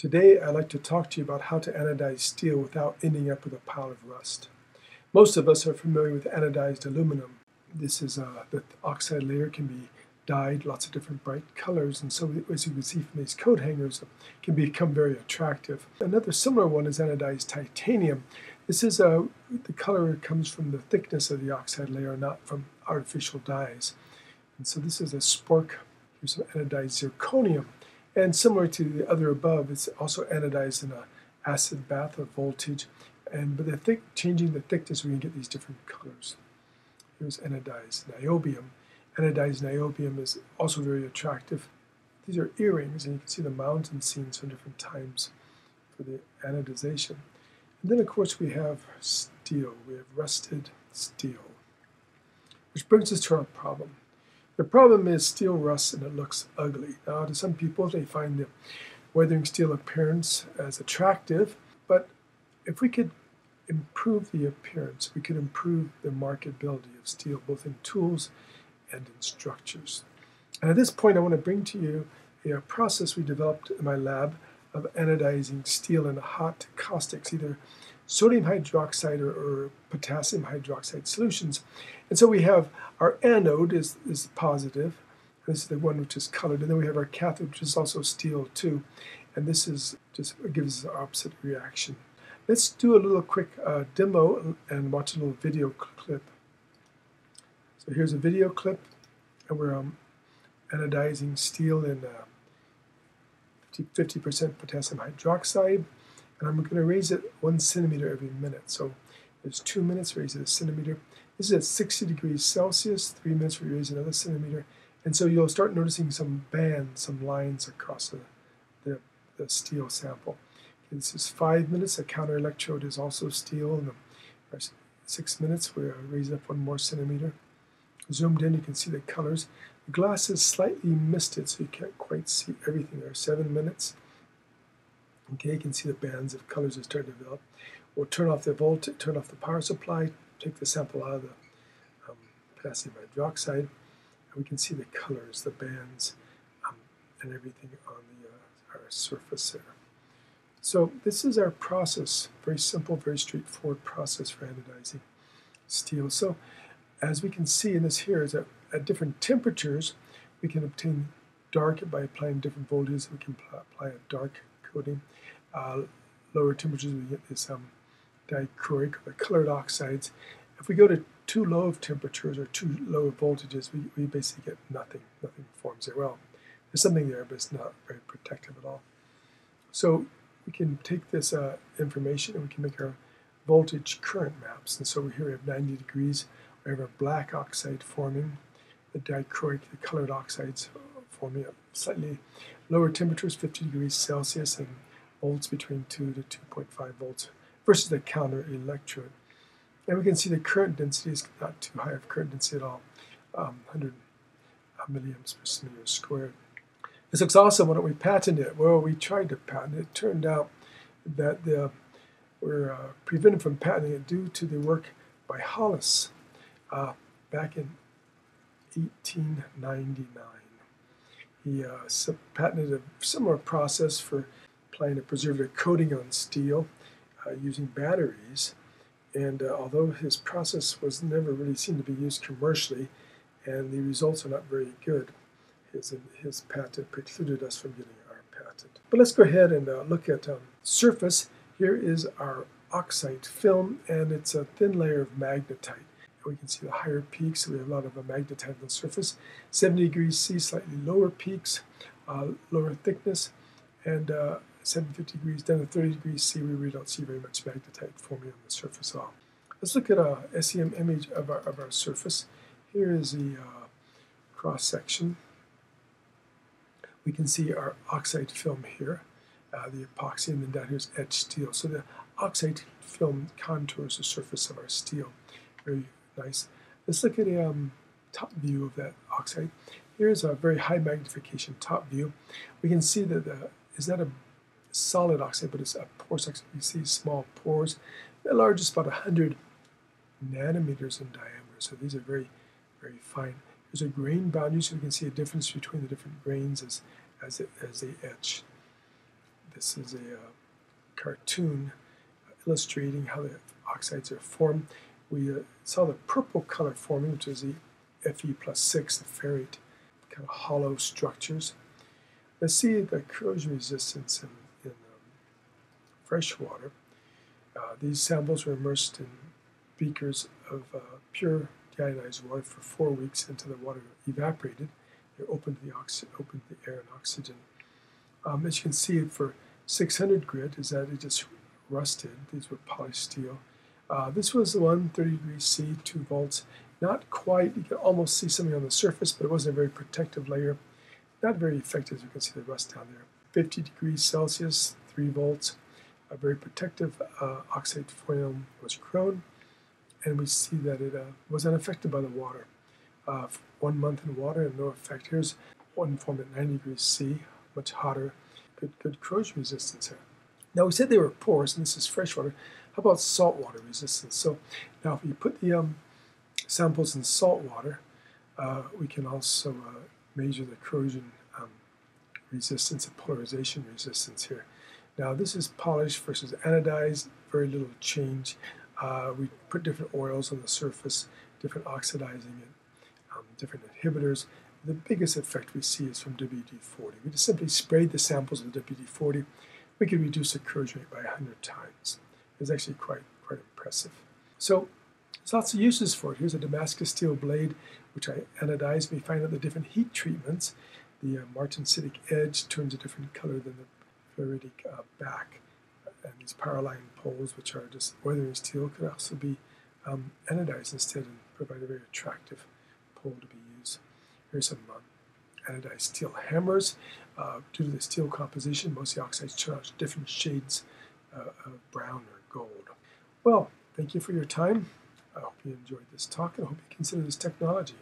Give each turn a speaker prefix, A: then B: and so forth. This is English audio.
A: Today I'd like to talk to you about how to anodize steel without ending up with a pile of rust. Most of us are familiar with anodized aluminum. This is uh, the oxide layer can be dyed lots of different bright colors and so as you can see from these coat hangers it can become very attractive. Another similar one is anodized titanium. This is uh, the color comes from the thickness of the oxide layer not from artificial dyes. And so this is a spork. Here's some anodized zirconium. And similar to the other above, it's also anodized in an acid bath of voltage. And but the thick, changing the thickness, we can get these different colors. Here's anodized niobium. Anodized niobium is also very attractive. These are earrings, and you can see the mountain scenes from different times for the anodization. And then, of course, we have steel. We have rusted steel. Which brings us to our problem. The problem is steel rusts and it looks ugly. Now, to some people, they find the weathering steel appearance as attractive, but if we could improve the appearance, we could improve the marketability of steel, both in tools and in structures. And at this point, I want to bring to you a process we developed in my lab of anodizing steel in hot caustics, either sodium hydroxide or, or, potassium hydroxide solutions. And so we have our anode is, is positive. This is the one which is colored. And then we have our cathode, which is also steel too. And this is just gives us the opposite reaction. Let's do a little quick uh, demo and watch a little video clip. So here's a video clip, and we're um, anodizing steel in 50% uh, potassium hydroxide and I'm going to raise it one centimeter every minute. So there's two minutes, raise it a centimeter. This is at 60 degrees Celsius, three minutes, we raise another centimeter. And so you'll start noticing some bands, some lines across the, the, the steel sample. Okay, this is five minutes, a counter electrode is also steel. And six minutes, we raise up one more centimeter. Zoomed in, you can see the colors. The glass is slightly misted, so you can't quite see everything there. Seven minutes. Okay, you can see the bands of colors are starting to develop. We'll turn off the volt, turn off the power supply, take the sample out of the um, potassium hydroxide, and we can see the colors, the bands, um, and everything on the uh, our surface there. So this is our process, very simple, very straightforward process for anodizing steel. So as we can see in this here is that at different temperatures, we can obtain dark by applying different voltages. We can apply a dark coating. Uh, lower temperatures, we get this um, dichroic, the colored oxides. If we go to too low of temperatures or too low of voltages, we, we basically get nothing. Nothing forms there. Well, there's something there, but it's not very protective at all. So we can take this uh, information and we can make our voltage current maps. And so here we have 90 degrees. We have our black oxide forming, the dichroic, the colored oxides forming at slightly lower temperatures, 50 degrees Celsius, and volts between 2 to 2.5 volts versus the counter electrode. And we can see the current density is not too high of current density at all, um, 100 milliamps per centimeter squared. This looks awesome. Why don't we patent it? Well, we tried to patent it. It turned out that the, we're uh, prevented from patenting it due to the work by Hollis uh, back in 1899. He uh, patented a similar process for applying a preservative coating on steel uh, using batteries. And uh, although his process was never really seen to be used commercially, and the results are not very good, his, his patent precluded us from getting our patent. But let's go ahead and uh, look at um, surface. Here is our oxide film, and it's a thin layer of magnetite. We can see the higher peaks, we have a lot of magnetite on the surface. 70 degrees C, slightly lower peaks, uh, lower thickness, and uh, 750 degrees down to 30 degrees C, we really don't see very much magnetite forming on the surface at all. Let's look at a SEM image of our, of our surface. Here is the uh, cross section. We can see our oxide film here, uh, the epoxy, and then down here is etched steel. So the oxide film contours the surface of our steel. Very nice. Let's look at a um, top view of that oxide. Here's a very high magnification top view. We can see that the, is that a solid oxide, but it's a porous oxide. You see small pores. The largest about 100 nanometers in diameter. So these are very, very fine. There's a grain boundary, so we can see a difference between the different grains as, as, it, as they etch. this is a uh, cartoon illustrating how the oxides are formed. We uh, saw the purple color forming, which is the Fe plus 6, the ferrate kind of hollow structures. Let's see the corrosion resistance in, in um, fresh water. Uh, these samples were immersed in beakers of uh, pure deionized water for four weeks until the water evaporated. They opened the, opened the air and oxygen. Um, as you can see, for 600 grit, is that it just rusted. These were polished steel. Uh, this was the one, 30 degrees C, 2 volts. Not quite, you can almost see something on the surface, but it wasn't a very protective layer. Not very effective, as you can see the rust down there. 50 degrees Celsius, 3 volts. A very protective uh, oxide film was grown, and we see that it uh, was unaffected by the water. Uh, one month in water and no effect. Here's one formed at 90 degrees C, much hotter. Good, good corrosion resistance here. Now we said they were porous, and this is freshwater. How about saltwater resistance? So now if we put the um, samples in salt water, uh, we can also uh, measure the corrosion um, resistance and polarization resistance here. Now this is polished versus anodized, very little change. Uh, we put different oils on the surface, different oxidizing and um, different inhibitors. The biggest effect we see is from WD-40. We just simply sprayed the samples with WD-40. We could reduce the corrosion rate by 100 times. It's actually quite, quite impressive. So there's lots of uses for it. Here's a Damascus steel blade, which I anodized. We find out the different heat treatments. The uh, martensitic edge turns a different color than the ferritic uh, back. And these Powerline poles, which are just weathering steel, could also be um, anodized instead and provide a very attractive pole to be used. Here's some um, anodized steel hammers. Uh, due to the steel composition, most of the oxides charge different shades uh, of brown or gold. Well, thank you for your time. I hope you enjoyed this talk and I hope you consider this technology.